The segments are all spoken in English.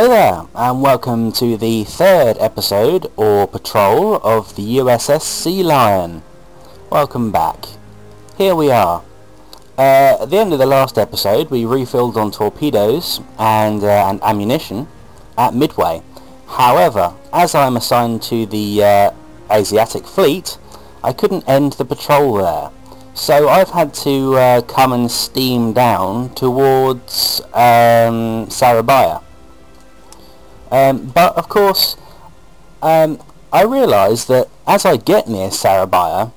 Hey there, and welcome to the third episode, or patrol, of the USS Sealion. Welcome back. Here we are. Uh, at the end of the last episode, we refilled on torpedoes and, uh, and ammunition at Midway. However, as I'm assigned to the uh, Asiatic Fleet, I couldn't end the patrol there. So I've had to uh, come and steam down towards um, Surabaya. Um, but of course, um, I realise that as I get near Surabaya,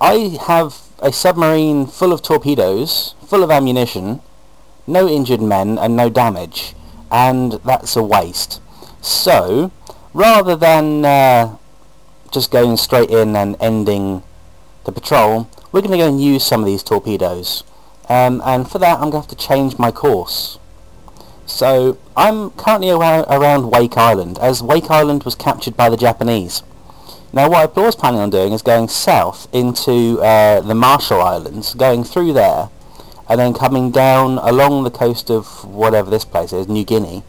I have a submarine full of torpedoes, full of ammunition, no injured men and no damage, and that's a waste. So, rather than uh, just going straight in and ending the patrol, we're going to go and use some of these torpedoes. Um, and for that I'm going to have to change my course. So I'm currently around, around Wake Island, as Wake Island was captured by the Japanese. Now what I was planning on doing is going south into uh, the Marshall Islands, going through there, and then coming down along the coast of whatever this place is, New Guinea,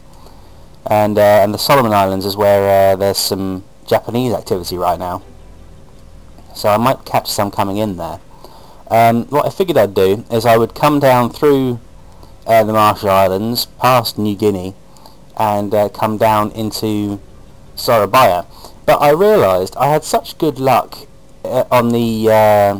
and uh, and the Solomon Islands is where uh, there's some Japanese activity right now. So I might catch some coming in there. Um, what I figured I'd do is I would come down through uh, the Marshall Islands, past New Guinea, and uh, come down into Surabaya. But I realised I had such good luck uh, on the uh,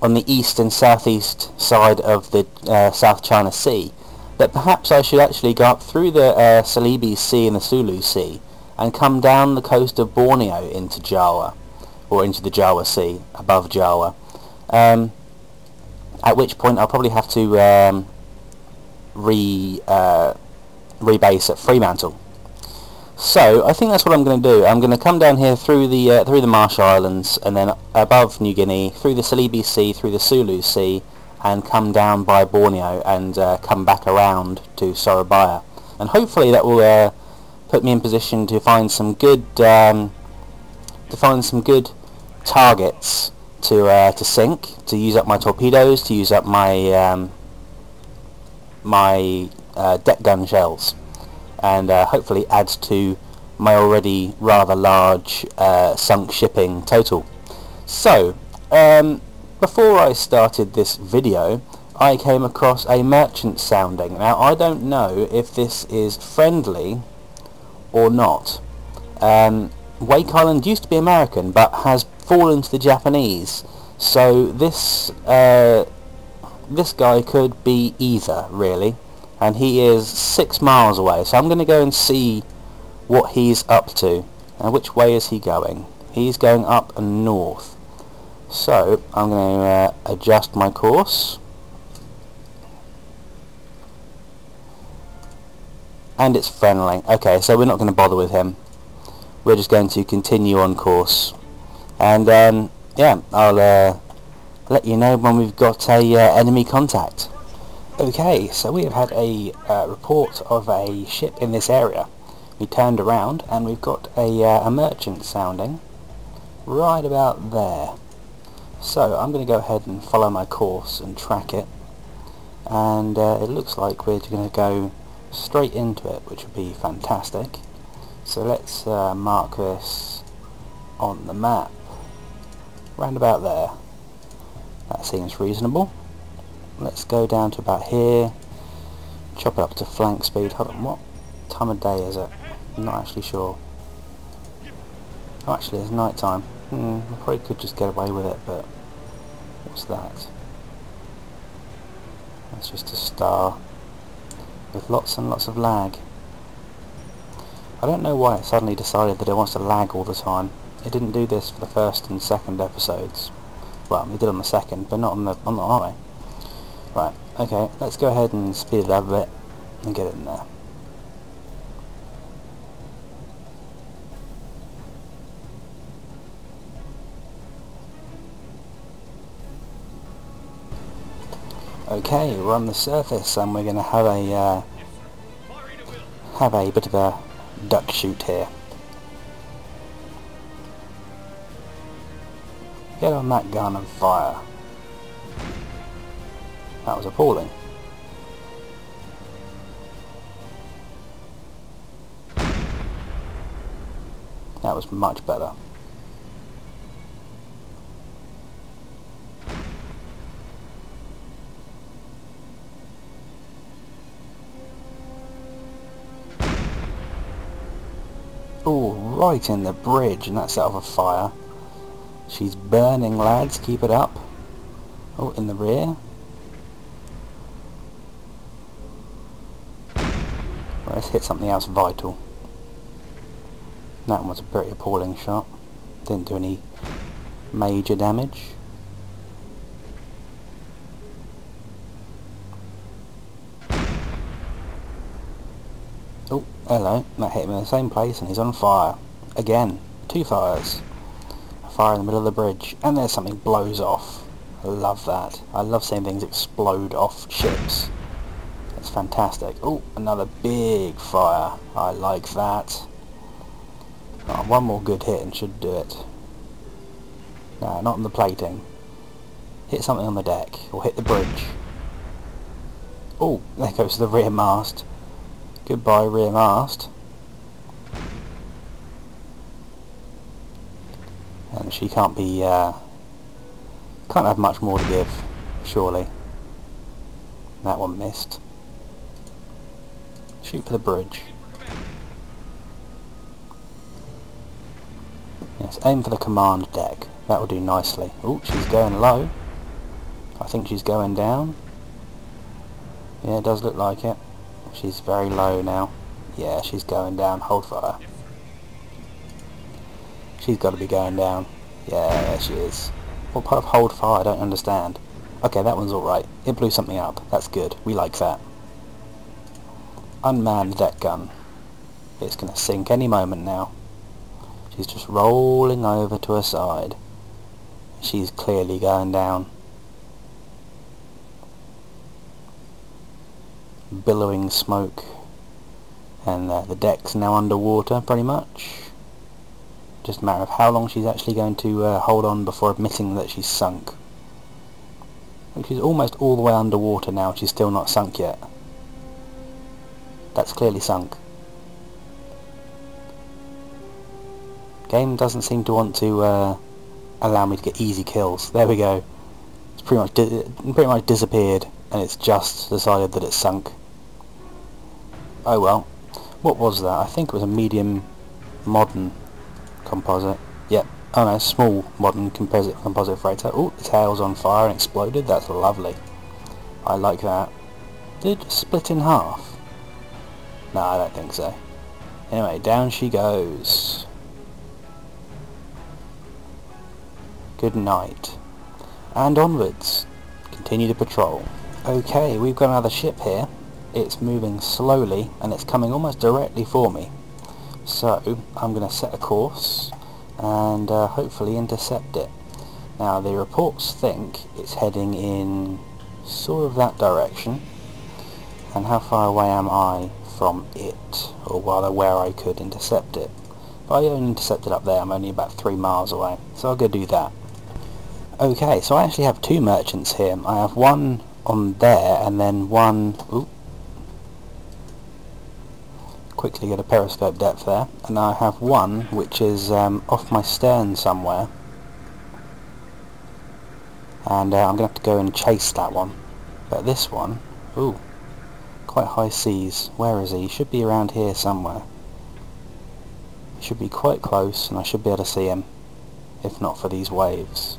on the east and southeast side of the uh, South China Sea that perhaps I should actually go up through the uh, Celebes Sea and the Sulu Sea and come down the coast of Borneo into Java or into the Java Sea above Java. Um, at which point I'll probably have to um, re uh, rebase at Fremantle. So I think that's what I'm going to do. I'm going to come down here through the uh, through the Marshall Islands and then above New Guinea, through the Celebes Sea, through the Sulu Sea, and come down by Borneo and uh, come back around to Surabaya. And hopefully that will uh, put me in position to find some good um, to find some good targets to uh, to sink, to use up my torpedoes, to use up my um, my uh, deck gun shells and uh, hopefully adds to my already rather large uh, sunk shipping total. So, um, before I started this video, I came across a merchant sounding. Now, I don't know if this is friendly or not. Um, Wake Island used to be American, but has fallen to the Japanese. So this uh, this guy could be either, really and he is six miles away. So I'm going to go and see what he's up to and which way is he going. He's going up and north. So I'm going to uh, adjust my course. And it's friendly okay so we're not going to bother with him. We're just going to continue on course. And um, yeah I'll uh, let you know when we've got a uh, enemy contact Okay, so we have had a uh, report of a ship in this area. We turned around and we've got a, uh, a merchant sounding right about there. So I'm going to go ahead and follow my course and track it. And uh, it looks like we're going to go straight into it, which would be fantastic. So let's uh, mark this on the map. Round about there. That seems reasonable. Let's go down to about here. Chop it up to flank speed. Hold on what time of day is it? I'm not actually sure. Oh actually it's night time. Hmm, I probably could just get away with it but what's that? That's just a star with lots and lots of lag. I don't know why it suddenly decided that it wants to lag all the time. It didn't do this for the first and second episodes well it did on the second but not on the on the army Right, okay, let's go ahead and speed it up a bit and get it in there. Okay, we're on the surface and we're going to have a uh, have a bit of a duck shoot here. Get on that gun and fire. That was appalling. That was much better. Oh, right in the bridge, and that set off a fire. She's burning, lads. Keep it up. Oh, in the rear. let's hit something else vital. That one was a pretty appalling shot. Didn't do any major damage. Oh, hello. That hit him in the same place and he's on fire. Again. Two fires. Fire in the middle of the bridge. And there's something blows off. I love that. I love seeing things explode off ships. That's fantastic. Oh, another big fire. I like that. Oh, one more good hit and should do it. No, not on the plating. Hit something on the deck, or hit the bridge. Oh, there goes the rear mast. Goodbye, rear mast. And she can't be, uh, can't have much more to give, surely. That one missed. Shoot for the bridge. Yes, aim for the command deck. That will do nicely. Oh, she's going low. I think she's going down. Yeah, it does look like it. She's very low now. Yeah, she's going down. Hold fire. She's got to be going down. Yeah, there she is. What part of hold fire? I don't understand. Okay, that one's alright. It blew something up. That's good. We like that unmanned deck gun. It's going to sink any moment now. She's just rolling over to her side. She's clearly going down. Billowing smoke. And uh, the deck's now underwater, pretty much. Just a matter of how long she's actually going to uh, hold on before admitting that she's sunk. She's almost all the way underwater now, she's still not sunk yet. That's clearly sunk. Game doesn't seem to want to uh, allow me to get easy kills. There we go. It's pretty much pretty much disappeared, and it's just decided that it's sunk. Oh well. What was that? I think it was a medium modern composite. Yep. Oh no, small modern composite composite freighter. Oh, the tail's on fire and exploded. That's lovely. I like that. Did it split in half? No, I don't think so. Anyway, down she goes. Good night. And onwards. Continue to patrol. Okay, we've got another ship here. It's moving slowly and it's coming almost directly for me. So, I'm going to set a course and uh, hopefully intercept it. Now, the reports think it's heading in sort of that direction. And how far away am I from it, or rather where I could intercept it. But I only intercepted up there, I'm only about three miles away, so I'll go do that. Okay, so I actually have two merchants here. I have one on there, and then one... Ooh, quickly get a periscope depth there. And I have one which is um, off my stern somewhere. And uh, I'm going to have to go and chase that one. But this one... Ooh, quite high seas. Where is he? He should be around here somewhere. He should be quite close and I should be able to see him, if not for these waves.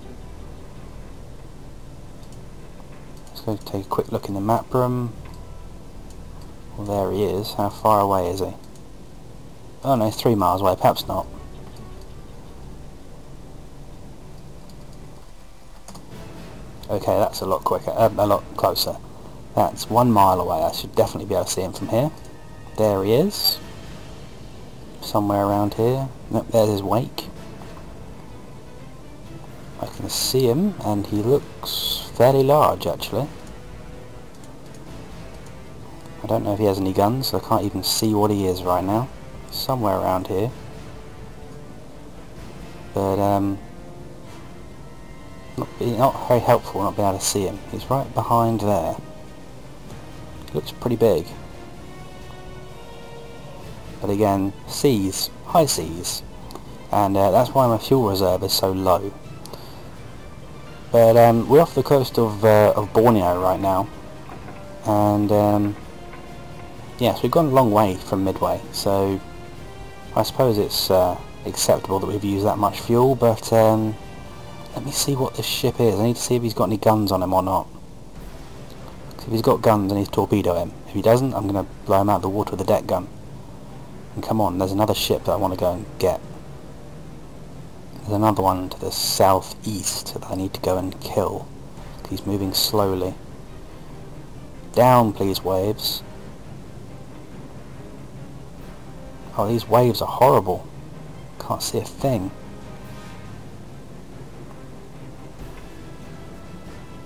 Let's go take a quick look in the map room. Well, there he is. How far away is he? Oh no, three miles away. Perhaps not. Okay, that's a lot quicker, uh, a lot closer. That's one mile away. I should definitely be able to see him from here. There he is. Somewhere around here. Nope, there's his wake. I can see him, and he looks fairly large, actually. I don't know if he has any guns, I can't even see what he is right now. Somewhere around here. But, um... Not, not very helpful not being able to see him. He's right behind there. Looks pretty big. But again, seas, high seas. and uh, that's why my fuel reserve is so low. But um, we're off the coast of, uh, of Borneo right now, and um, yes, we've gone a long way from Midway, so I suppose it's uh, acceptable that we've used that much fuel, but um, let me see what this ship is. I need to see if he's got any guns on him or not. If he's got guns, I need to torpedo him. If he doesn't, I'm going to blow him out of the water with a deck gun. And come on, there's another ship that I want to go and get. There's another one to the southeast that I need to go and kill. He's moving slowly. Down, please, waves. Oh, these waves are horrible. Can't see a thing.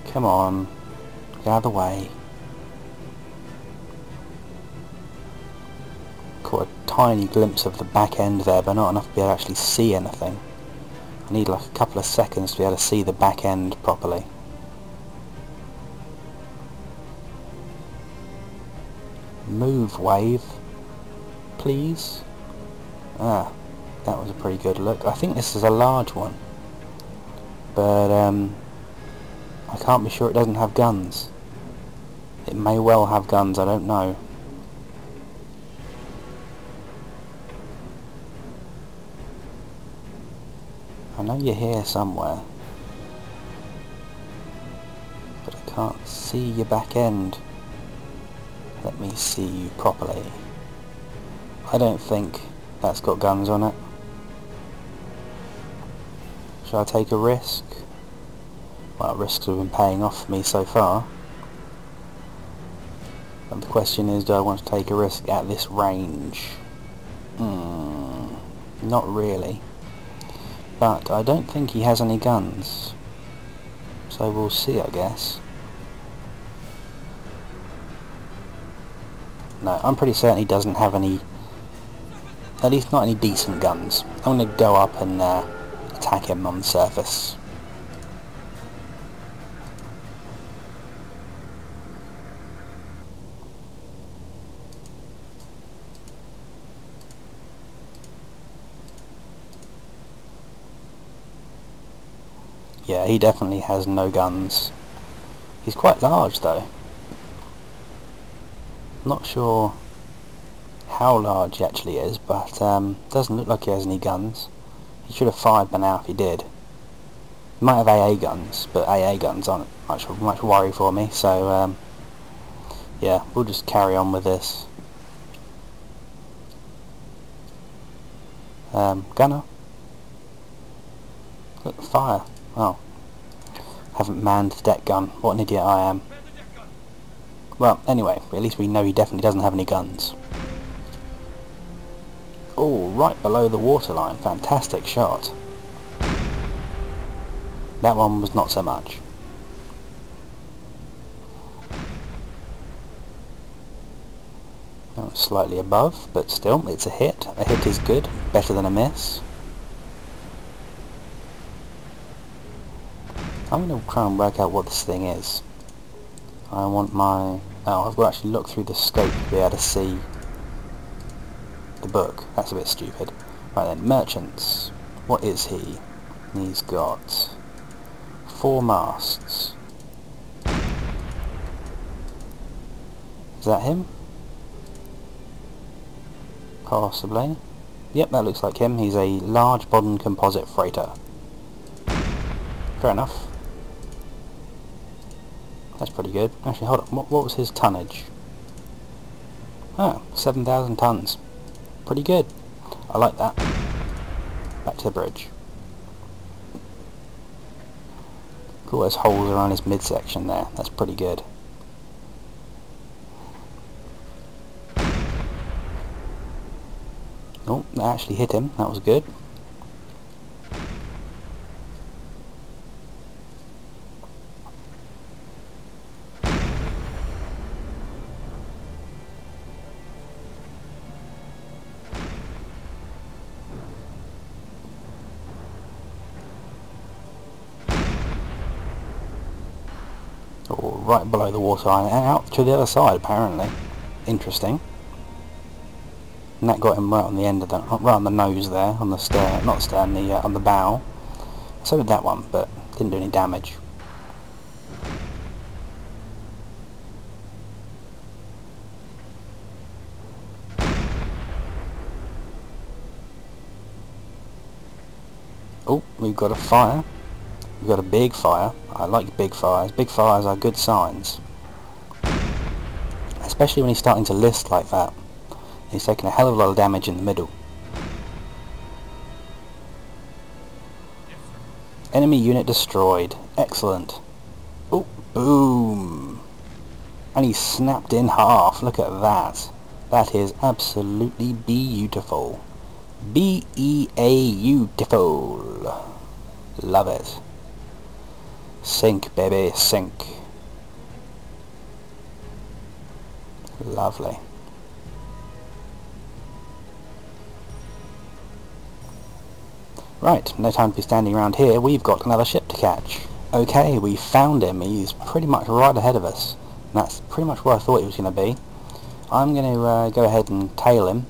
Come on. Get out of the way. Caught a tiny glimpse of the back end there, but not enough to be able to actually see anything. I need like a couple of seconds to be able to see the back end properly. Move, wave. Please. Ah, that was a pretty good look. I think this is a large one. But, um, I can't be sure it doesn't have guns. It may well have guns, I don't know. I know you're here somewhere. But I can't see your back end. Let me see you properly. I don't think that's got guns on it. Should I take a risk? Well, risks have been paying off for me so far. But the question is, do I want to take a risk at this range? Hmm, not really. But I don't think he has any guns. So we'll see, I guess. No, I'm pretty certain he doesn't have any, at least not any decent guns. I'm going to go up and uh, attack him on the surface. Yeah, he definitely has no guns. He's quite large though. Not sure how large he actually is, but um, doesn't look like he has any guns. He should have fired by now if he did. He might have AA guns, but AA guns aren't much much worry for me, so um, yeah, we'll just carry on with this. Um, gunner. Look, fire. Oh. Haven't manned the deck gun. What an idiot I am. Well, anyway, at least we know he definitely doesn't have any guns. Oh, right below the waterline. Fantastic shot. That one was not so much. Was slightly above, but still, it's a hit. A hit is good. Better than a miss. I'm going to try and work out what this thing is. I want my... Oh, I've got to actually look through the scope to be able to see the book. That's a bit stupid. Right then, merchants. What is he? He's got four masts. Is that him? Possibly. Yep, that looks like him. He's a large modern composite freighter. Fair enough. That's pretty good. Actually, hold on. What, what was his tonnage? Ah, oh, 7,000 tons. Pretty good. I like that. Back to the bridge. Cool, there's holes around his midsection there. That's pretty good. Oh, that actually hit him. That was good. Right below the waterline and out to the other side apparently. Interesting. and that got him right on the end of the, right on the nose there, on the stern, not stern, the uh, on the bow. So did that one, but didn't do any damage. Oh, we've got a fire. We've got a big fire. I like big fires. Big fires are good signs. Especially when he's starting to list like that. He's taking a hell of a lot of damage in the middle. Enemy unit destroyed. Excellent. Oh, boom. And he snapped in half. Look at that. That is absolutely beautiful. B-E-A-beautiful. Love it. Sink, baby, sink. Lovely. Right, no time to be standing around here. We've got another ship to catch. Okay, we found him. He's pretty much right ahead of us. That's pretty much where I thought he was going to be. I'm going to uh, go ahead and tail him.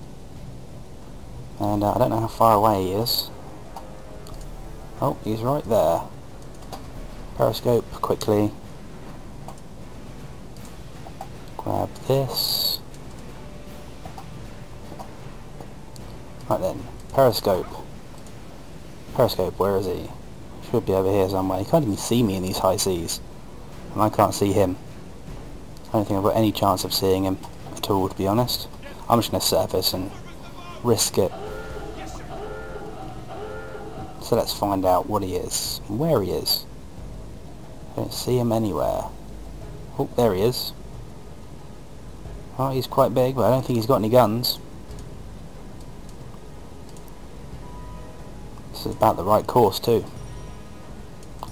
And uh, I don't know how far away he is. Oh, he's right there. Periscope, quickly. Grab this. Right then, Periscope. Periscope, where is he? Should be over here somewhere. He can't even see me in these high seas. And I can't see him. I don't think I've got any chance of seeing him at all, to be honest. I'm just going to surface and risk it. So let's find out what he is, where he is. Don't see him anywhere. Oh, there he is. Oh, he's quite big, but I don't think he's got any guns. This is about the right course too.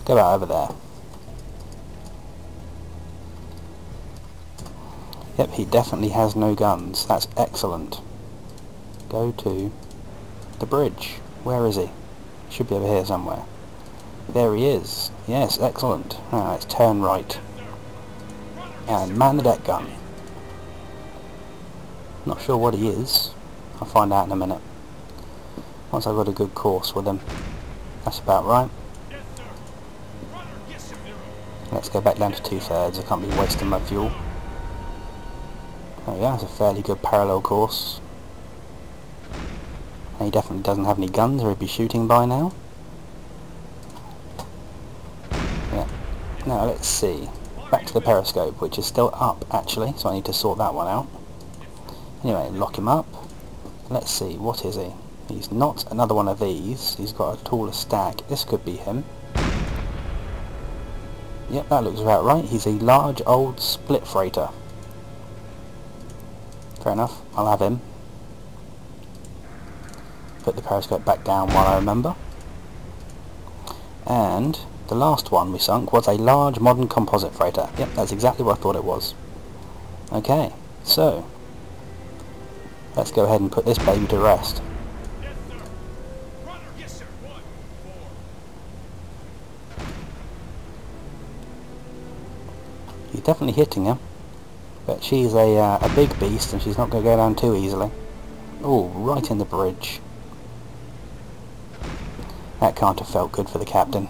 Go out over there. Yep, he definitely has no guns. That's excellent. Go to the bridge. Where is he? Should be over here somewhere. There he is. Yes, excellent. Ah, now let's turn right. And man the deck gun. Not sure what he is. I'll find out in a minute. Once I've got a good course with him. That's about right. Let's go back down to two-thirds. I can't be wasting my fuel. Oh yeah, it's a fairly good parallel course. And he definitely doesn't have any guns or he'd be shooting by now. Now let's see. Back to the periscope, which is still up actually, so I need to sort that one out. Anyway, lock him up. Let's see, what is he? He's not another one of these. He's got a taller stack. This could be him. Yep, that looks about right. He's a large old split freighter. Fair enough. I'll have him. Put the periscope back down while I remember. And the last one we sunk was a large modern composite freighter. Yep, that's exactly what I thought it was. Okay, so let's go ahead and put this baby to rest. He's definitely hitting her. But she's a, uh, a big beast and she's not going to go down too easily. Oh, right in the bridge. That can't have felt good for the captain.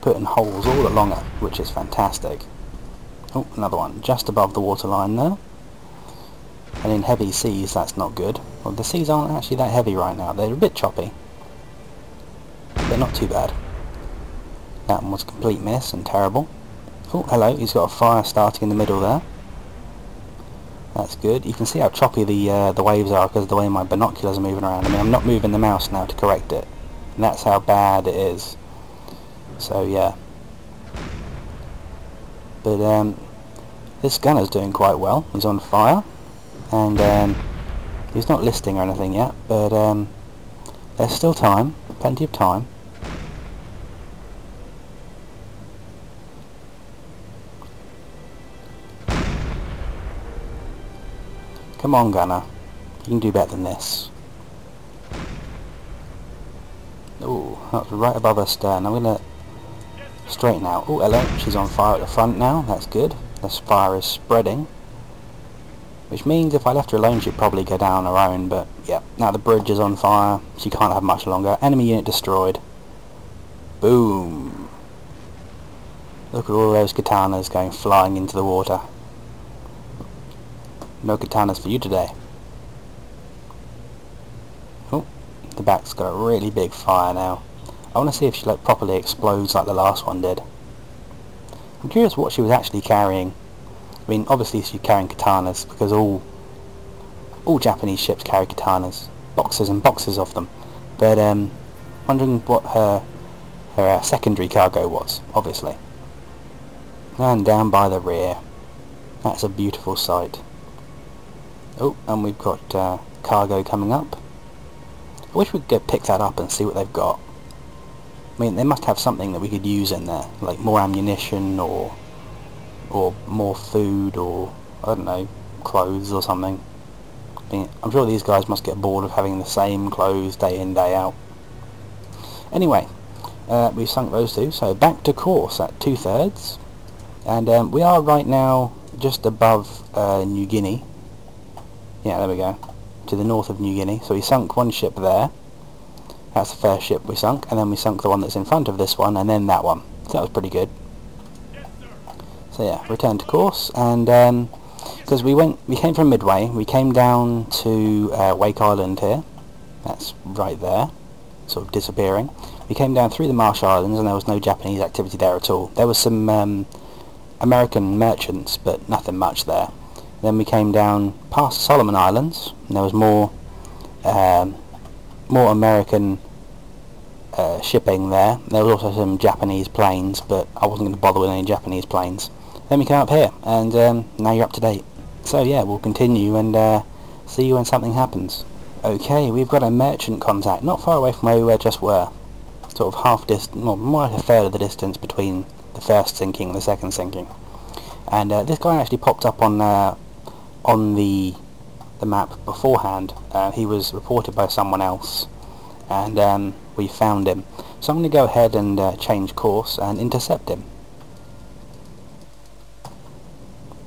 Putting holes all along it, which is fantastic. Oh, another one, just above the waterline there. And in heavy seas, that's not good. Well, the seas aren't actually that heavy right now. They're a bit choppy. They're not too bad. That one was a complete miss and terrible. Oh, hello, he's got a fire starting in the middle there. That's good. You can see how choppy the uh, the waves are because the way my binoculars are moving around. I mean, I'm not moving the mouse now to correct it. And that's how bad it is. So, yeah. But, um, this gunner's doing quite well. He's on fire. And, um, he's not listing or anything yet, but, um, there's still time. Plenty of time. Come on, Gunner. You can do better than this. Oh, that's right above her stern. I'm going to straighten out. Oh, hello. She's on fire at the front now. That's good. This fire is spreading. Which means if I left her alone she'd probably go down her own, but yeah. Now the bridge is on fire, she can't have much longer. Enemy unit destroyed. Boom. Look at all those katanas going flying into the water. No katanas for you today. Oh, the back's got a really big fire now. I want to see if she like properly explodes like the last one did. I'm curious what she was actually carrying. I mean, obviously she's carrying katanas because all all Japanese ships carry katanas, boxes and boxes of them. But um, wondering what her her uh, secondary cargo was, obviously. And down by the rear. That's a beautiful sight. Oh, and we've got uh, cargo coming up. I wish we could go pick that up and see what they've got. I mean, they must have something that we could use in there, like more ammunition or or more food or, I don't know, clothes or something. I mean, I'm sure these guys must get bored of having the same clothes day in, day out. Anyway, uh, we've sunk those two, so back to course at two-thirds. And um, we are right now just above uh, New Guinea. Yeah, there we go. To the north of New Guinea. So we sunk one ship there. That's the first ship we sunk. And then we sunk the one that's in front of this one, and then that one. So that was pretty good. So yeah, return to course. And because um, we went, we came from Midway. We came down to uh, Wake Island here. That's right there. Sort of disappearing. We came down through the Marsh Islands, and there was no Japanese activity there at all. There was some... Um, American merchants, but nothing much there. Then we came down past Solomon Islands, and there was more um, more American uh, shipping there. There was also some Japanese planes, but I wasn't going to bother with any Japanese planes. Then we came up here, and um, now you're up to date. So yeah, we'll continue and uh, see you when something happens. Okay, we've got a merchant contact, not far away from where we just were. Sort of half distance, well, more like a third of the distance between the first sinking and the second sinking. And uh, this guy actually popped up on uh, on the the map beforehand. Uh, he was reported by someone else, and um, we found him. So I'm going to go ahead and uh, change course and intercept him.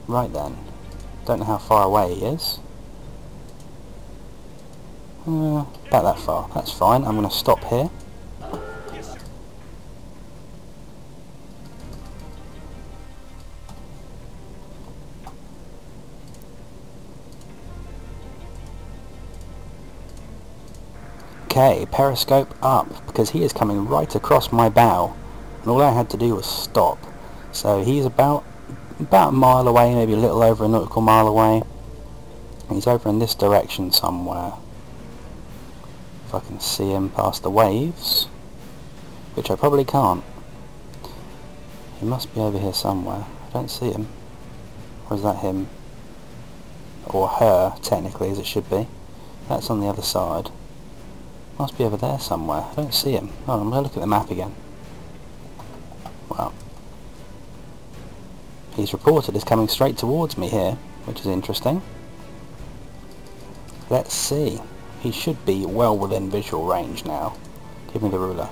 Right then. Don't know how far away he is. Uh, about that far. That's fine. I'm going to stop here. Okay, periscope up, because he is coming right across my bow, and all I had to do was stop. So he's about about a mile away, maybe a little over a nautical mile away. He's over in this direction somewhere. If I can see him past the waves, which I probably can't. He must be over here somewhere. I don't see him. Or is that him? Or her, technically, as it should be. That's on the other side. Must be over there somewhere. I don't see him. Oh, I'm going to look at the map again. Well. He's reported as coming straight towards me here, which is interesting. Let's see. He should be well within visual range now. Give me the ruler.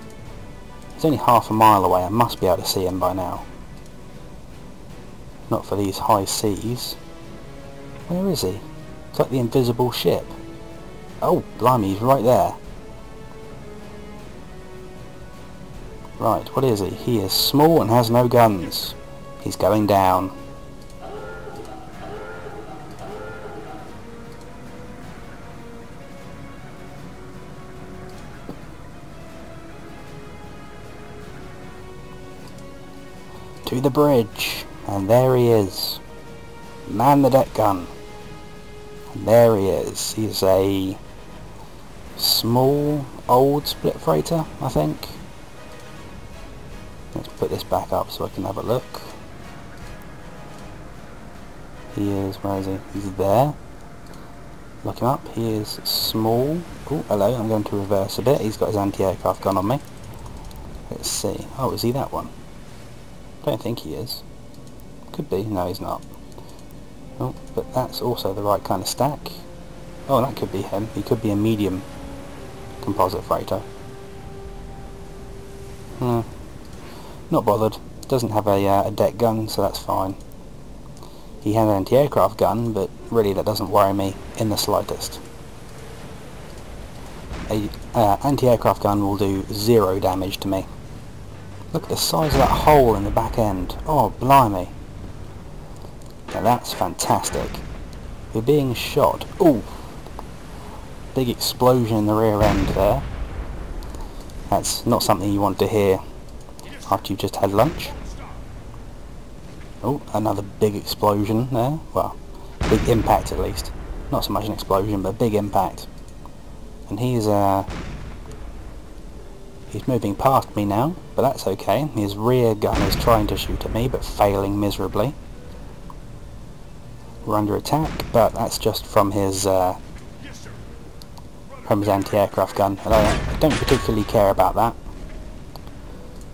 He's only half a mile away. I must be able to see him by now. Not for these high seas. Where is he? It's like the invisible ship. Oh, blimey, he's right there. Right, what is he? He is small and has no guns. He's going down. To the bridge. And there he is. Man the deck gun. And there he is. He's a small, old split freighter, I think. Let's put this back up so I can have a look. He is, where is he? He's there. Look him up. He is small. Oh, hello. I'm going to reverse a bit. He's got his anti-aircraft gun on me. Let's see. Oh, is he that one? Don't think he is. Could be. No, he's not. Oh, but that's also the right kind of stack. Oh, that could be him. He could be a medium composite freighter. Hmm. Not bothered. Doesn't have a, uh, a deck gun, so that's fine. He has an anti-aircraft gun, but really that doesn't worry me in the slightest. A uh, anti-aircraft gun will do zero damage to me. Look at the size of that hole in the back end. Oh, blimey. Now that's fantastic. We're being shot. Ooh! Big explosion in the rear end there. That's not something you want to hear after you've just had lunch. Oh, another big explosion there. Well, big impact at least. Not so much an explosion, but big impact. And he's uh, he's moving past me now, but that's okay. His rear gun is trying to shoot at me, but failing miserably. We're under attack, but that's just from his uh, from his anti-aircraft gun, and I don't particularly care about that.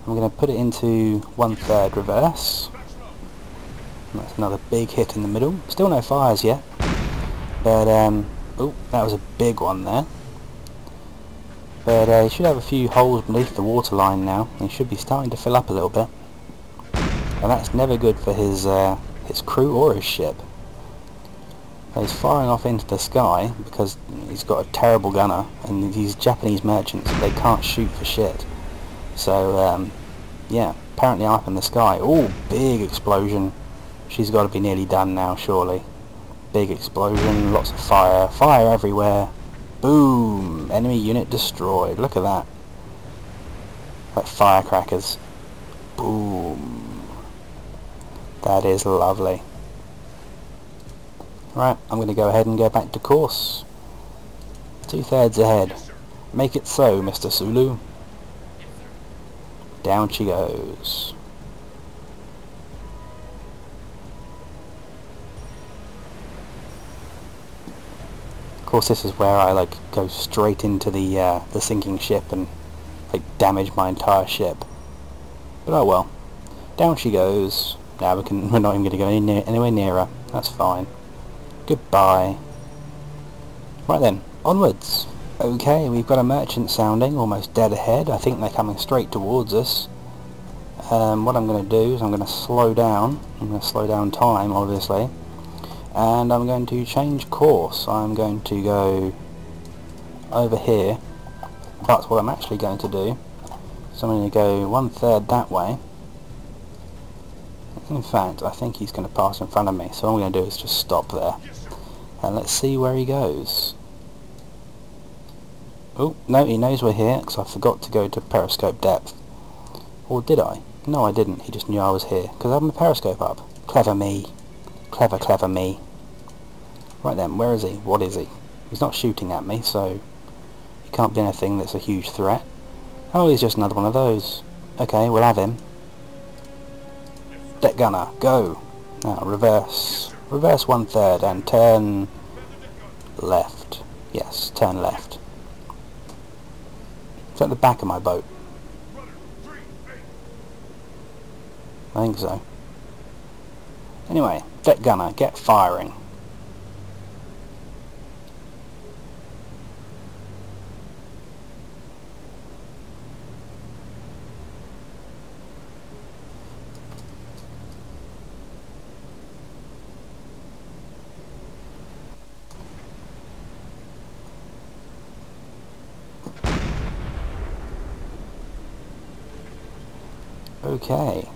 I'm going to put it into one-third reverse. That's another big hit in the middle. Still no fires yet, but um, oh, that was a big one there. But uh, he should have a few holes beneath the waterline now. He should be starting to fill up a little bit, and that's never good for his uh, his crew or his ship. He's firing off into the sky because he's got a terrible gunner and these Japanese merchants, they can't shoot for shit. So, um, yeah, apparently up in the sky. Oh, big explosion. She's got to be nearly done now, surely. Big explosion, lots of fire, fire everywhere. Boom! Enemy unit destroyed. Look at that. Like firecrackers. Boom. That is lovely. Right, I'm going to go ahead and go back to course. Two-thirds ahead. Make it so, Mr. Sulu. Down she goes. Of course, this is where I like go straight into the uh, the sinking ship and like damage my entire ship. But oh well. Down she goes. Now we can. We're not even going to go any near, anywhere near her. That's fine. Goodbye. Right then, onwards. Okay, we've got a merchant sounding, almost dead ahead. I think they're coming straight towards us. Um, what I'm going to do is I'm going to slow down. I'm going to slow down time, obviously. And I'm going to change course. I'm going to go over here. That's what I'm actually going to do. So I'm going to go one third that way. In fact, I think he's going to pass in front of me. So what I'm going to do is just stop there. And let's see where he goes. Oh, no, he knows we're here, because I forgot to go to periscope depth. Or did I? No, I didn't. He just knew I was here, because I have my periscope up. Clever me. Clever, clever me. Right then, where is he? What is he? He's not shooting at me, so he can't be anything that's a huge threat. Oh, he's just another one of those. Okay, we'll have him. Deck gunner, go! Now, reverse. Reverse one third and turn left. Yes, turn left. At the back of my boat. I think so. Anyway, deck gunner, get firing. Okay.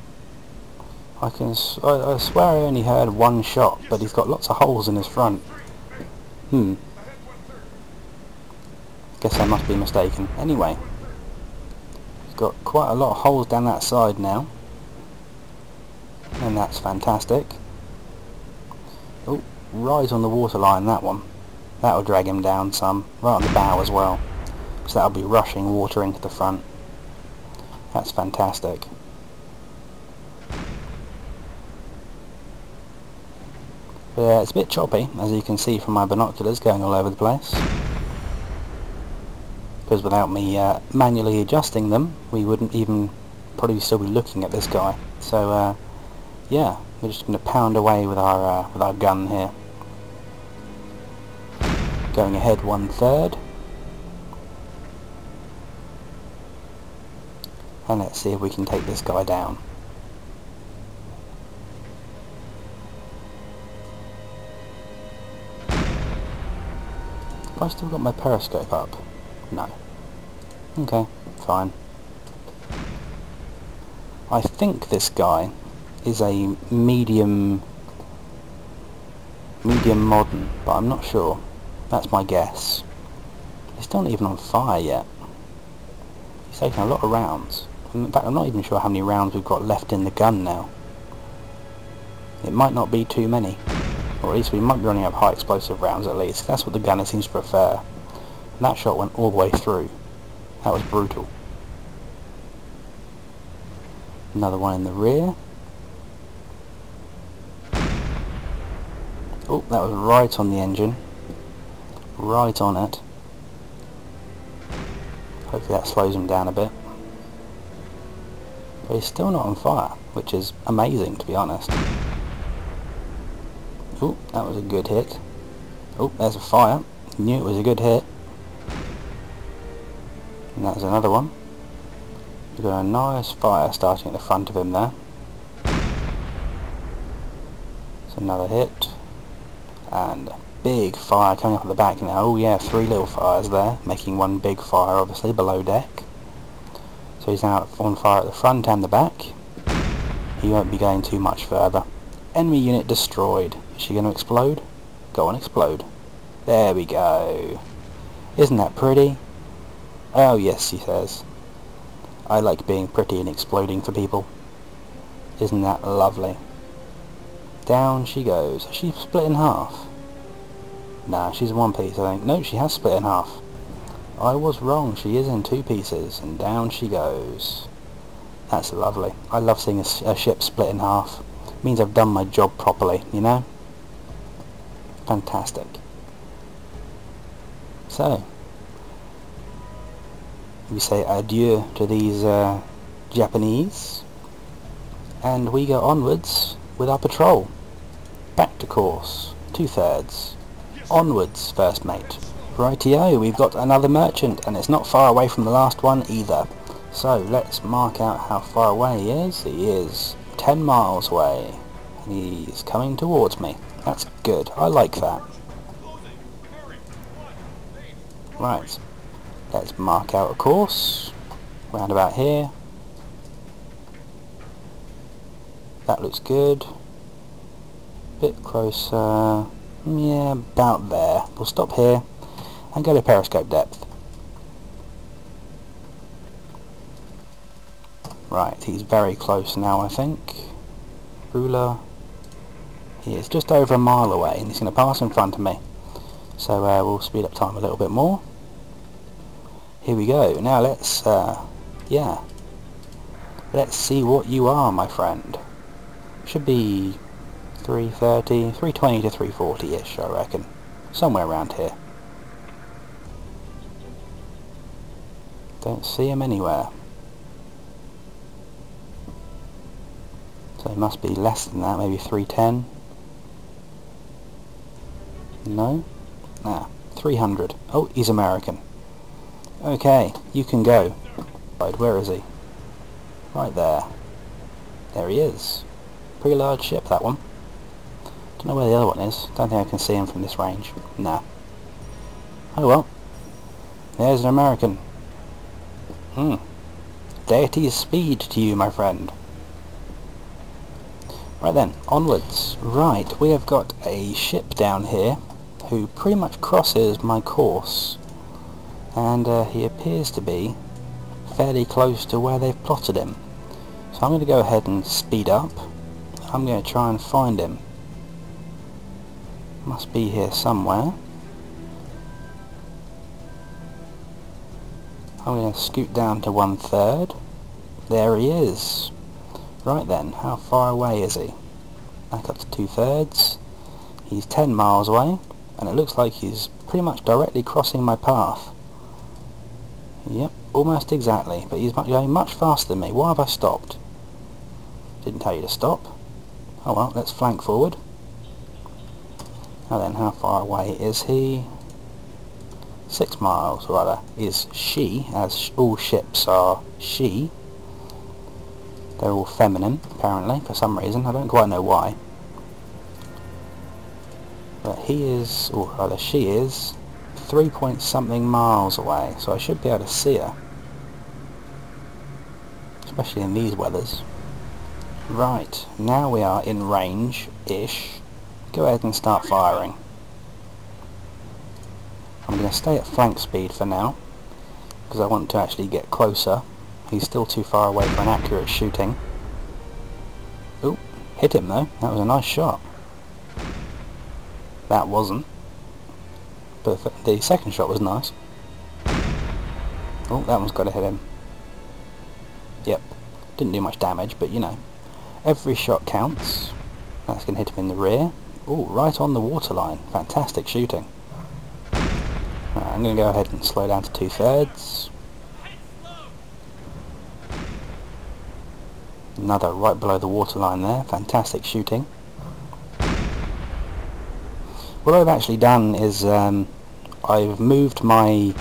I can. I, I swear I only heard one shot, but he's got lots of holes in his front. Hmm. Guess I must be mistaken. Anyway. He's got quite a lot of holes down that side now. And that's fantastic. Oh, right on the waterline, that one. That'll drag him down some. Right on the bow as well. So that'll be rushing water into the front. That's fantastic. Yeah, it's a bit choppy, as you can see from my binoculars going all over the place. Because without me uh, manually adjusting them, we wouldn't even probably still be looking at this guy. So, uh, yeah, we're just going to pound away with our uh, with our gun here. Going ahead one third. And let's see if we can take this guy down. I still got my periscope up? No. Okay, fine. I think this guy is a medium medium modern, but I'm not sure. That's my guess. He's not even on fire yet. He's taking a lot of rounds. In fact, I'm not even sure how many rounds we've got left in the gun now. It might not be too many. Or at least we might be running of high explosive rounds at least. That's what the gunner seems to prefer. And that shot went all the way through. That was brutal. Another one in the rear. Oh, that was right on the engine. Right on it. Hopefully that slows him down a bit. But he's still not on fire, which is amazing to be honest. Oh, that was a good hit. Oh, there's a fire. Knew it was a good hit. And that's another one. We've got a nice fire starting at the front of him there. It's another hit. And big fire coming up at the back now. Oh yeah, three little fires there, making one big fire obviously below deck. So he's now on fire at the front and the back. He won't be going too much further. Enemy unit destroyed. She going to explode? Go on, explode. There we go. Isn't that pretty? Oh yes, she says. I like being pretty and exploding for people. Isn't that lovely? Down she goes. Is she split in half? Nah, she's in one piece, I think. No, she has split in half. I was wrong. She is in two pieces, and down she goes. That's lovely. I love seeing a, a ship split in half. It means I've done my job properly, you know? Fantastic. So, we say adieu to these uh, Japanese and we go onwards with our patrol. Back to course. Two-thirds. Onwards, first mate. Rightio, we've got another merchant and it's not far away from the last one either. So let's mark out how far away he is. He is 10 miles away. And he's coming towards me. That's good. I like that. Right. Let's mark out a course. Round about here. That looks good. Bit closer. Mm, yeah, about there. We'll stop here and go to periscope depth. Right, he's very close now I think. Ruler. He just over a mile away and he's going to pass in front of me. So uh, we'll speed up time a little bit more. Here we go. Now let's, uh, yeah. Let's see what you are, my friend. Should be 330, 320 to 340-ish, I reckon. Somewhere around here. Don't see him anywhere. So he must be less than that, maybe 310. No? Ah, 300. Oh, he's American. Okay, you can go. Right, where is he? Right there. There he is. Pretty large ship, that one. Don't know where the other one is. Don't think I can see him from this range. Nah. Oh well. There's an American. Hmm. Deity's speed to you, my friend. Right then, onwards. Right, we have got a ship down here who pretty much crosses my course and uh, he appears to be fairly close to where they've plotted him. So I'm going to go ahead and speed up. I'm going to try and find him. Must be here somewhere. I'm going to scoot down to one third. There he is. Right then, how far away is he? Back up to two thirds. He's 10 miles away, and it looks like he's pretty much directly crossing my path. Yep, almost exactly, but he's going much faster than me. Why have I stopped? Didn't tell you to stop. Oh well, let's flank forward. Now then, how far away is he? Six miles, or rather, is she, as all ships are she. They're all feminine, apparently, for some reason. I don't quite know why. But he is, or rather she is, three point something miles away, so I should be able to see her. Especially in these weathers. Right, now we are in range-ish. Go ahead and start firing. I'm going to stay at flank speed for now, because I want to actually get closer. He's still too far away for an accurate shooting. Ooh, hit him though. That was a nice shot. That wasn't. But the second shot was nice. Oh, that one's got to hit him. Yep. Didn't do much damage, but you know. Every shot counts. That's going to hit him in the rear. Oh, right on the waterline. Fantastic shooting. Right, I'm going to go ahead and slow down to two-thirds. Another right below the waterline there. Fantastic shooting. What I've actually done is um, I've moved my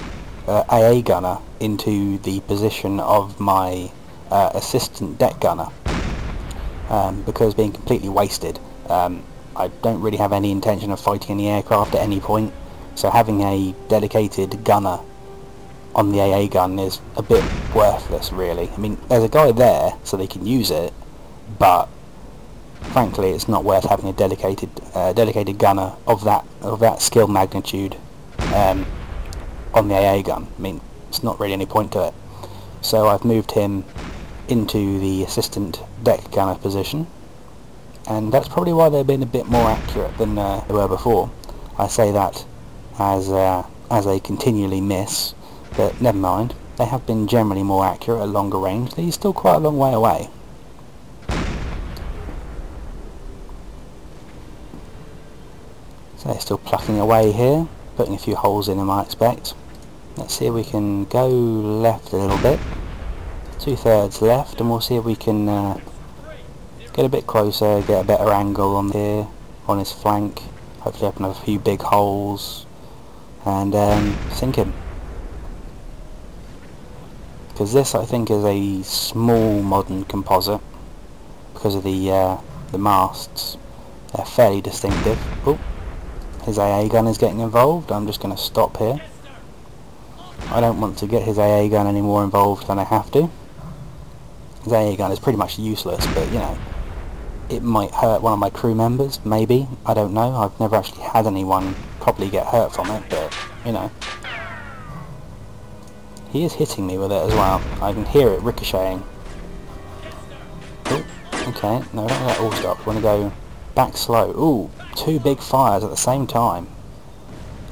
uh, AA gunner into the position of my uh, assistant deck gunner um, because being completely wasted um, I don't really have any intention of fighting any aircraft at any point so having a dedicated gunner on the AA gun is a bit worthless really. I mean there's a guy there so they can use it but frankly it's not worth having a dedicated uh, dedicated gunner of that of that skill magnitude um, on the AA gun. I mean it's not really any point to it. So I've moved him into the assistant deck gunner position and that's probably why they've been a bit more accurate than uh, they were before. I say that as uh, as they continually miss, but never mind. They have been generally more accurate at longer range. They're still quite a long way away. So they're still plucking away here, putting a few holes in them I expect. Let's see if we can go left a little bit. Two thirds left and we'll see if we can uh, get a bit closer, get a better angle on here, on his flank. Hopefully open up a few big holes and um, sink him. Because this I think is a small modern composite because of the uh, the masts. They're fairly distinctive. Oh, his AA gun is getting involved. I'm just going to stop here. I don't want to get his AA gun any more involved than I have to. His AA gun is pretty much useless, but you know, it might hurt one of my crew members, maybe. I don't know. I've never actually had anyone probably get hurt from it, but you know. He is hitting me with it as well. I can hear it ricocheting. Ooh, okay, no, don't let all stop. want to go back slow. Ooh, two big fires at the same time.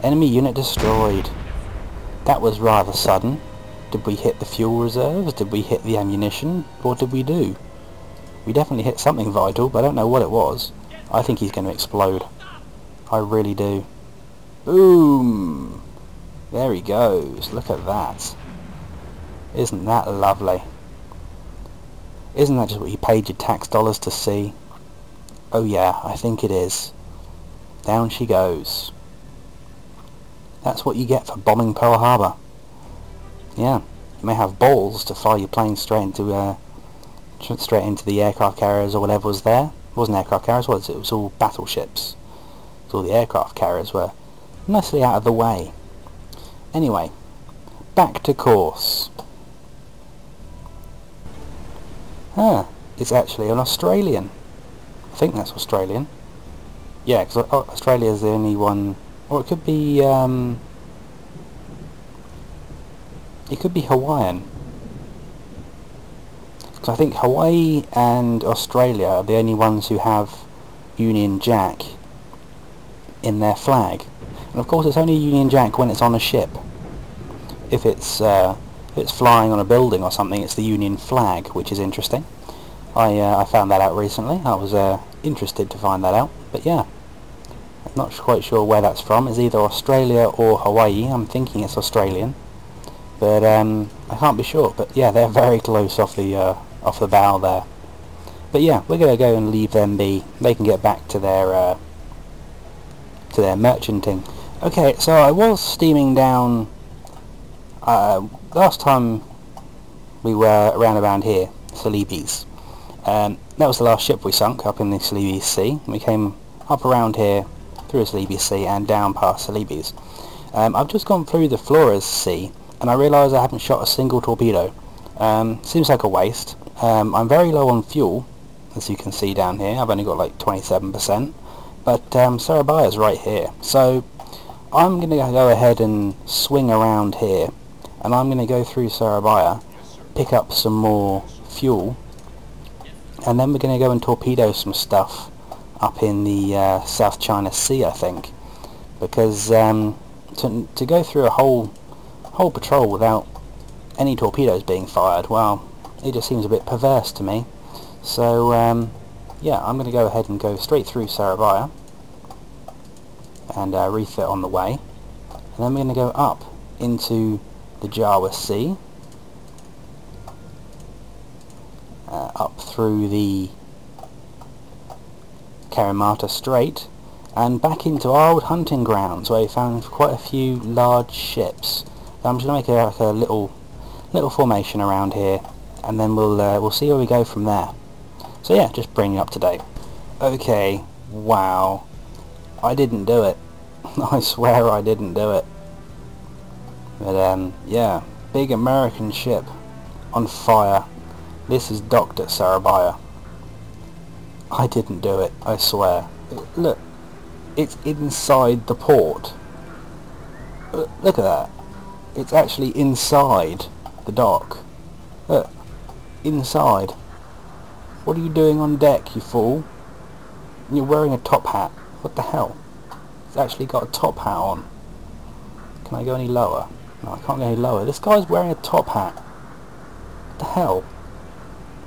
Enemy unit destroyed. That was rather sudden. Did we hit the fuel reserves? Did we hit the ammunition? What did we do? We definitely hit something vital, but I don't know what it was. I think he's going to explode. I really do. Boom! There he goes. Look at that. Isn't that lovely? Isn't that just what you paid your tax dollars to see? Oh yeah, I think it is. Down she goes. That's what you get for bombing Pearl Harbor. Yeah, you may have balls to fire your plane straight into uh, straight into the aircraft carriers or whatever was there. It wasn't aircraft carriers, was it? It was all battleships. So all the aircraft carriers were nicely out of the way. Anyway, back to course. Ah, it's actually an Australian. I think that's Australian. Yeah, because Australia is the only one... Or it could be... Um, it could be Hawaiian. Because I think Hawaii and Australia are the only ones who have Union Jack in their flag. And of course it's only Union Jack when it's on a ship. If it's, uh, if it's flying on a building or something, it's the Union flag, which is interesting. I, uh, I found that out recently. I was uh, interested to find that out. But yeah, I'm not quite sure where that's from. It's either Australia or Hawaii. I'm thinking it's Australian. But um, I can't be sure. But yeah, they're very close off the uh, off the bow there. But yeah, we're to go and leave them be. They can get back to their uh, to their merchanting. Okay, so I was steaming down uh, last time we were around around here, Celebes. Um, that was the last ship we sunk up in the Celebes Sea. We came up around here through Celebes Sea and down past Celebes. Um, I've just gone through the Flores Sea and I realise I haven't shot a single torpedo. Um, seems like a waste. Um, I'm very low on fuel, as you can see down here. I've only got like 27%, but um, is right here. So I'm going to go ahead and swing around here, and I'm going to go through Surabaya, pick up some more fuel, and then we're going to go and torpedo some stuff up in the uh, South China Sea, I think, because um, to, to go through a whole whole patrol without any torpedoes being fired, well, it just seems a bit perverse to me. So, um, yeah, I'm going to go ahead and go straight through Surabaya and uh, refit on the way. And then we're going to go up into the Jawa Sea, uh, up through the Karimata Strait, and back into our old hunting grounds where we found quite a few large ships. I'm just going to make a, like a little little formation around here and then we'll uh, we'll see where we go from there. So yeah, just bring you up to date. Okay, wow. I didn't do it. I swear I didn't do it. But um, yeah, big American ship on fire. This is Dr. Surabaya. I didn't do it, I swear. Look, it's inside the port. Look at that. It's actually inside the dock. Look, inside. What are you doing on deck, you fool? You're wearing a top hat. What the hell? It's actually got a top hat on. Can I go any lower? No, I can't go any lower. This guy's wearing a top hat. What the hell?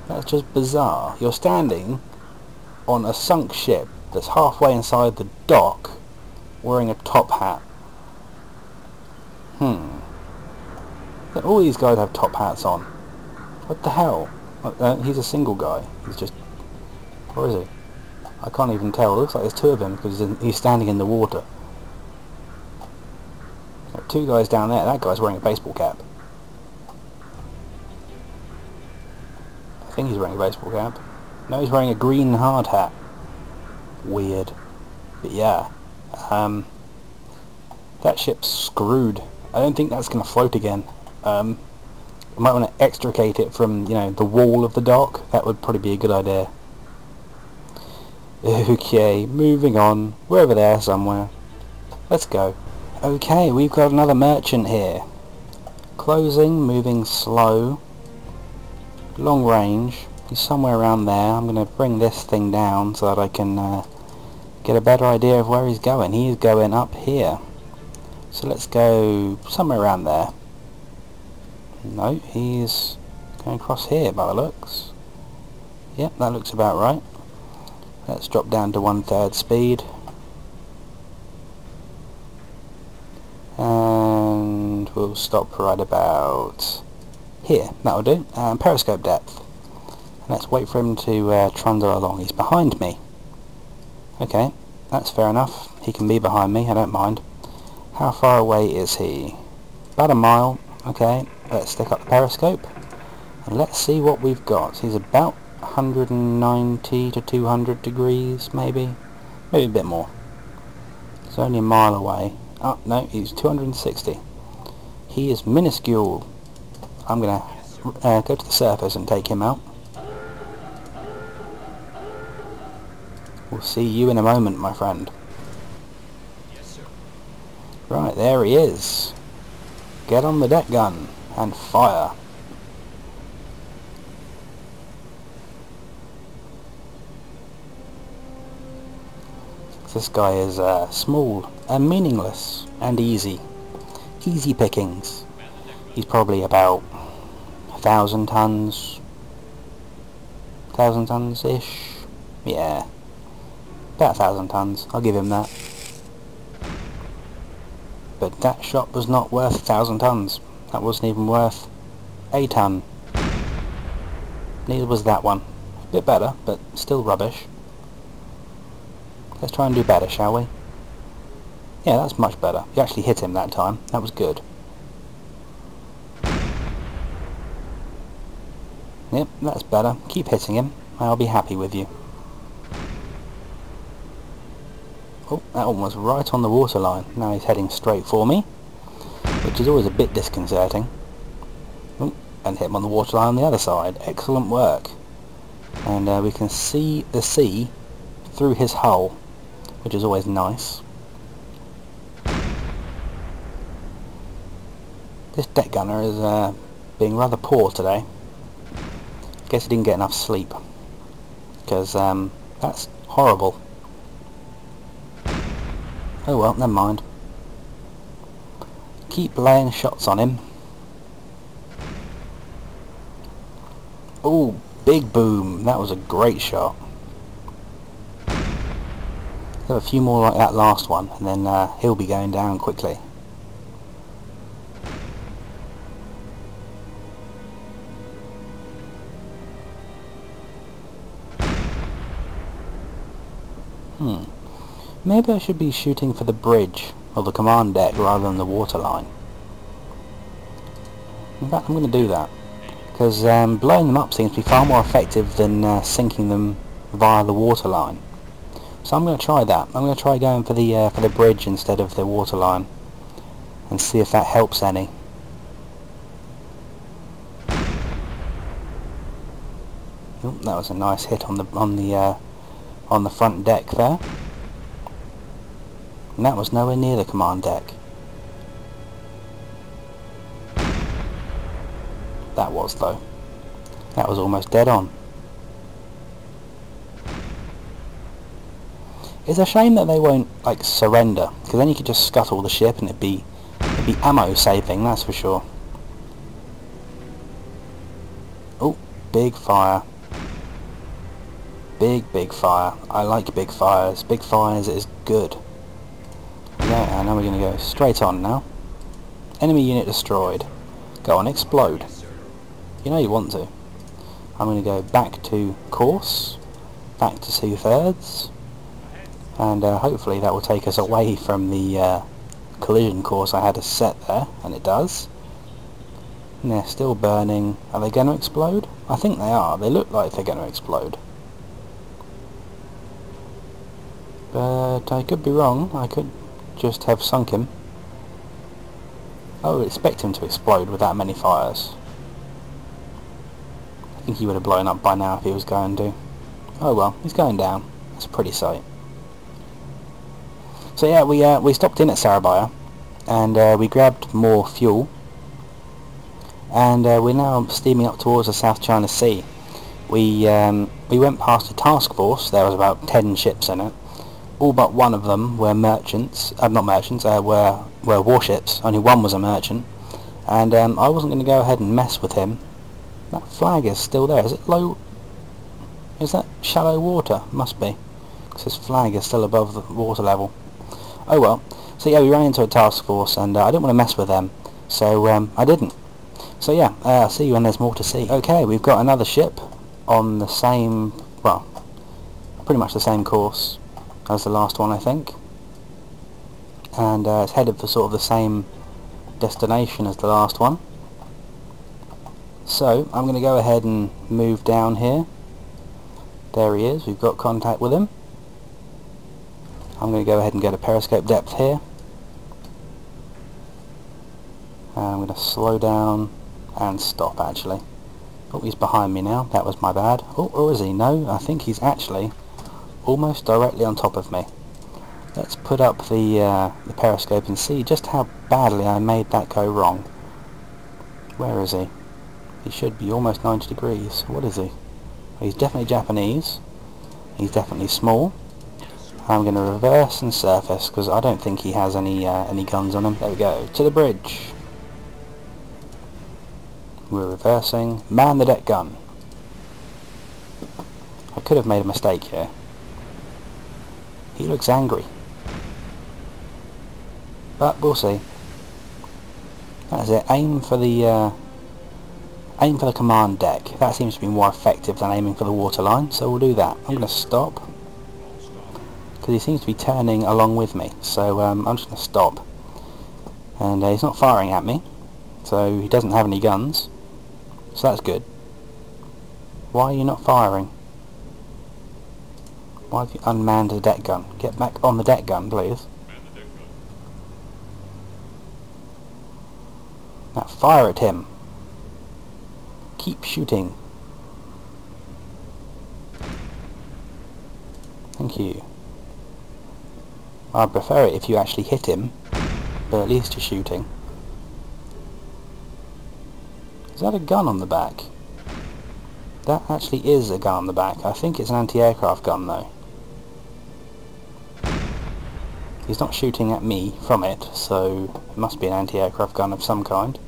That's just bizarre. You're standing on a sunk ship that's halfway inside the dock wearing a top hat. Hmm. All these guys have top hats on. What the hell? Uh, he's a single guy. He's just... Where is he? I can't even tell. It looks like there's two of them because he's standing in the water. Two guys down there. That guy's wearing a baseball cap. I think he's wearing a baseball cap. No, he's wearing a green hard hat. Weird. But yeah. Um, that ship's screwed. I don't think that's going to float again. Um, I might want to extricate it from, you know, the wall of the dock. That would probably be a good idea. Okay, moving on. We're over there somewhere. Let's go. Okay, we've got another merchant here. Closing, moving slow. Long range. Somewhere around there. I'm going to bring this thing down so that I can uh, get a better idea of where he's going. He's going up here. So let's go somewhere around there. No, he's going across here by the looks. Yep, that looks about right. Let's drop down to one third speed. And we'll stop right about here. That'll do. Periscope depth. Let's wait for him to uh, trundle along. He's behind me. Okay, that's fair enough. He can be behind me, I don't mind. How far away is he? About a mile. Okay, let's stick up the periscope. And let's see what we've got. He's about 190 to 200 degrees, maybe. Maybe a bit more. It's only a mile away. Oh, no, he's 260. He is minuscule. I'm going to uh, go to the surface and take him out. We'll see you in a moment, my friend. Yes, sir. Right, there he is. Get on the deck gun and fire. This guy is uh, small and meaningless and easy. Easy pickings. He's probably about a thousand tons. Thousand tons-ish? Yeah. About a thousand tons. I'll give him that but that shot was not worth a thousand tons. That wasn't even worth a ton. Neither was that one. A bit better, but still rubbish. Let's try and do better, shall we? Yeah, that's much better. You actually hit him that time. That was good. Yep, that's better. Keep hitting him. I'll be happy with you. Oh, that one was right on the waterline. Now he's heading straight for me. which is always a bit disconcerting. And hit him on the waterline on the other side. Excellent work. And uh, we can see the sea through his hull, which is always nice. This deck gunner is uh, being rather poor today. Guess he didn't get enough sleep. Because um, that's horrible. Oh well, never mind. Keep laying shots on him. Oh, big boom. That was a great shot. Have a few more like that last one, and then uh, he'll be going down quickly. Hmm. Maybe I should be shooting for the bridge, or the command deck, rather than the waterline. In fact, I'm going to do that. Because um, blowing them up seems to be far more effective than uh, sinking them via the waterline. So I'm going to try that. I'm going to try going for the uh, for the bridge instead of the waterline, and see if that helps any. That was a nice hit on the on the uh, on the front deck there. And that was nowhere near the command deck. That was though. That was almost dead on. It's a shame that they won't like surrender, because then you could just scuttle the ship and it'd be it'd be ammo saving, that's for sure. Oh, big fire. Big, big fire. I like big fires. Big fires is good. And now we're going to go straight on now. Enemy unit destroyed. Go on, explode. You know you want to. I'm going to go back to course, back to two-thirds, and uh, hopefully that will take us away from the uh, collision course I had to set there, and it does. And they're still burning. Are they going to explode? I think they are. They look like they're going to explode. But I could be wrong. I could just have sunk him. I would expect him to explode with that many fires. I think he would have blown up by now if he was going to. Oh well, he's going down. That's a pretty sight. So yeah, we uh, we stopped in at Surabaya, and uh, we grabbed more fuel, and uh, we're now steaming up towards the South China Sea. We um, we went past a task force. There was about ten ships in it, all but one of them were merchants, uh, not merchants, uh, were, were warships, only one was a merchant, and um, I wasn't going to go ahead and mess with him. That flag is still there, is it low, is that shallow water? Must be, because his flag is still above the water level. Oh well, so yeah, we ran into a task force, and uh, I didn't want to mess with them, so um, I didn't. So yeah, uh, see you when there's more to see. Okay, we've got another ship on the same, well, pretty much the same course as the last one I think. And uh, it's headed for sort of the same destination as the last one. So I'm going to go ahead and move down here. There he is, we've got contact with him. I'm going to go ahead and get a periscope depth here. And I'm going to slow down and stop actually. Oh he's behind me now, that was my bad. Oh, or is he? no, I think he's actually almost directly on top of me. Let's put up the, uh, the periscope and see just how badly I made that go wrong. Where is he? He should be almost 90 degrees. What is he? He's definitely Japanese. He's definitely small. I'm going to reverse and surface because I don't think he has any uh, any guns on him. There we go. To the bridge. We're reversing. Man the deck gun. I could have made a mistake here. He looks angry. But we'll see. That's it. Aim for the uh, aim for the command deck. That seems to be more effective than aiming for the waterline, so we'll do that. I'm going to stop because he seems to be turning along with me. So um, I'm just going to stop. And uh, he's not firing at me, so he doesn't have any guns. So that's good. Why are you not firing? Why have you unmanned the deck gun? Get back on the deck gun, please. Now fire at him. Keep shooting. Thank you. I'd prefer it if you actually hit him, but at least you're shooting. Is that a gun on the back? That actually is a gun on the back. I think it's an anti-aircraft gun though. He's not shooting at me from it, so it must be an anti-aircraft gun of some kind.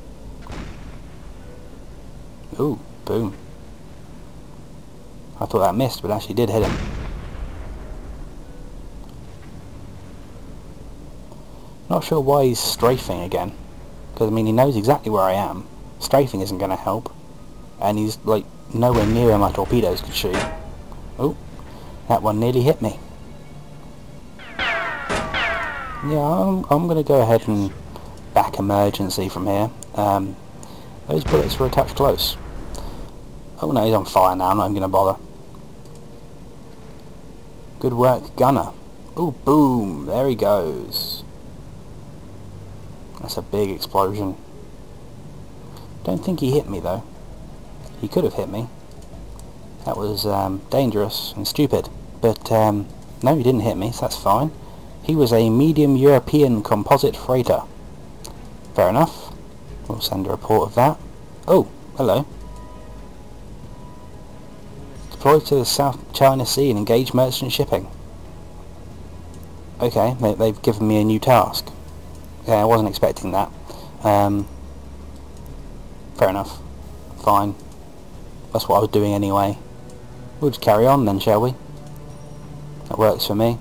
Ooh, boom. I thought that missed, but actually did hit him. Not sure why he's strafing again. Because, I mean, he knows exactly where I am. Strafing isn't going to help. And he's, like, nowhere near where my torpedoes could shoot. Oh, that one nearly hit me. Yeah, I'm, I'm going to go ahead and back emergency from here. Um, those bullets were attached close. Oh no, he's on fire now, I'm not even going to bother. Good work, gunner. Oh, boom, there he goes. That's a big explosion. Don't think he hit me though. He could have hit me. That was um, dangerous and stupid. But um, no, he didn't hit me, so that's fine. He was a medium European composite freighter. Fair enough. We'll send a report of that. Oh, hello. Deploy to the South China Sea and engage merchant shipping. Okay, they, they've given me a new task. Okay, I wasn't expecting that. Um, fair enough. Fine. That's what I was doing anyway. We'll just carry on then, shall we? That works for me.